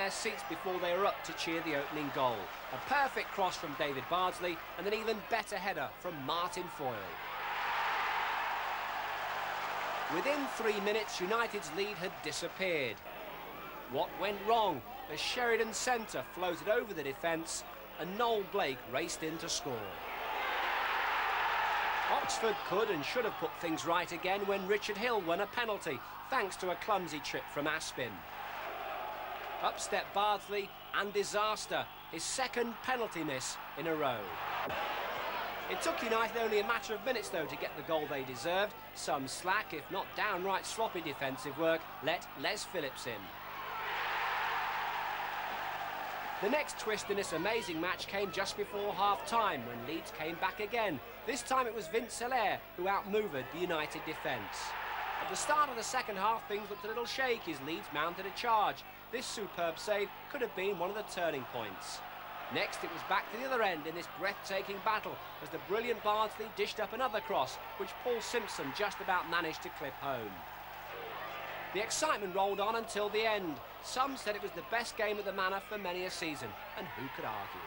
their seats before they were up to cheer the opening goal. A perfect cross from David Bardsley and an even better header from Martin Foyle. Within three minutes, United's lead had disappeared. What went wrong as Sheridan Centre floated over the defence and Noel Blake raced in to score. Oxford could and should have put things right again when Richard Hill won a penalty, thanks to a clumsy trip from Aspin. Up stepped Bardsley and disaster, his second penalty miss in a row. It took United only a matter of minutes, though, to get the goal they deserved. Some slack, if not downright sloppy defensive work, let Les Phillips in. The next twist in this amazing match came just before half-time when Leeds came back again. This time it was Vince Hilaire who outmanoeuvred the United defence. At the start of the second half, things looked a little shaky as Leeds mounted a charge. This superb save could have been one of the turning points. Next, it was back to the other end in this breathtaking battle as the brilliant Bardsley dished up another cross, which Paul Simpson just about managed to clip home. The excitement rolled on until the end. Some said it was the best game at the Manor for many a season, and who could argue?